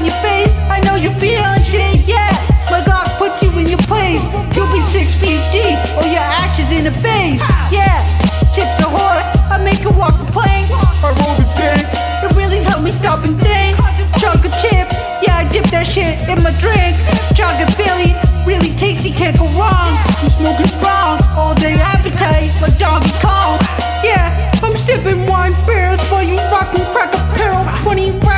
in your face. I know you're feeling shit, yeah. My Glock put you in your place. You'll be six feet deep, or your ashes in the face. Yeah, Chips ahoy. I make her walk the plank. I roll the bank. It really helped me stop and think. Chunk of chip, yeah, I dip that shit in my drink. Chocolate Philly, really tasty, can't go wrong. I'm smoking strong, all day appetite, like Donkey Kong. Yeah, I'm sipping wine barrels while you rockin' crack apparel 20